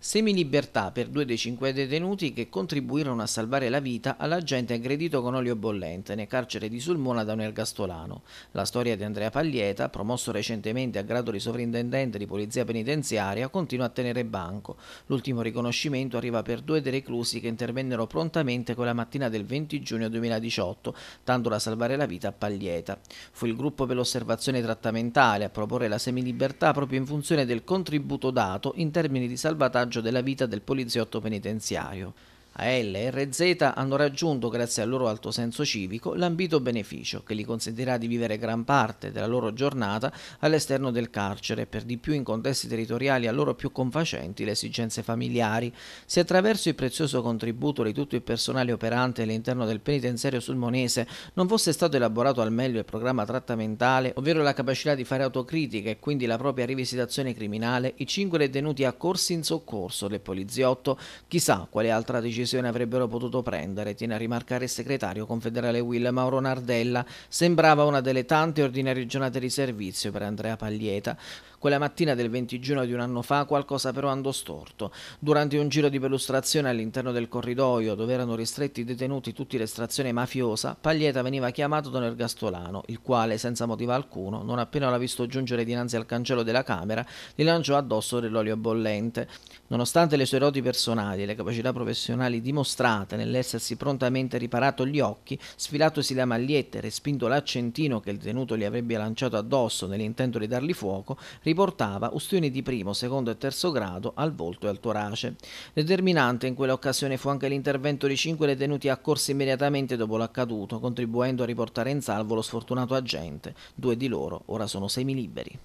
Semilibertà per due dei cinque detenuti che contribuirono a salvare la vita all'agente aggredito con olio bollente nel carcere di Sulmona da un ergastolano. La storia di Andrea Paglieta, promosso recentemente a grado di sovrintendente di polizia penitenziaria, continua a tenere banco. L'ultimo riconoscimento arriva per due dei reclusi che intervennero prontamente quella mattina del 20 giugno 2018, tanto da salvare la vita a Paglieta. Fu il gruppo per l'osservazione trattamentale a proporre la semilibertà proprio in funzione del contributo dato in termini di salvataggio della vita del poliziotto penitenziario. AL e RZ hanno raggiunto, grazie al loro alto senso civico, l'ambito beneficio che gli consentirà di vivere gran parte della loro giornata all'esterno del carcere, per di più in contesti territoriali a loro più confacenti le esigenze familiari. Se attraverso il prezioso contributo di tutto il personale operante all'interno del penitenziario sulmonese non fosse stato elaborato al meglio il programma trattamentale, ovvero la capacità di fare autocritica e quindi la propria rivisitazione criminale, i cinque detenuti accorsi in soccorso del poliziotto, chissà quale altra decisione decisione avrebbero potuto prendere, tiene a rimarcare il segretario confederale Will Mauro Nardella. Sembrava una delle tante ordinarie giornate di servizio per Andrea Paglieta. Quella mattina del 20 giugno di un anno fa qualcosa però andò storto. Durante un giro di perlustrazione all'interno del corridoio dove erano ristretti i detenuti tutti l'estrazione mafiosa, Paglieta veniva chiamato da un ergastolano, il quale, senza motivo alcuno, non appena l'ha visto giungere dinanzi al cancello della camera, gli lanciò addosso dell'olio bollente. Nonostante le sue doti personali e le capacità professionali dimostrate nell'essersi prontamente riparato gli occhi, sfilatosi la maglietta e respinto l'accentino che il detenuto gli avrebbe lanciato addosso nell'intento di dargli fuoco, riportava ustioni di primo, secondo e terzo grado al volto e al torace. Determinante in quell'occasione fu anche l'intervento di cinque detenuti accorsi immediatamente dopo l'accaduto, contribuendo a riportare in salvo lo sfortunato agente. Due di loro ora sono semiliberi.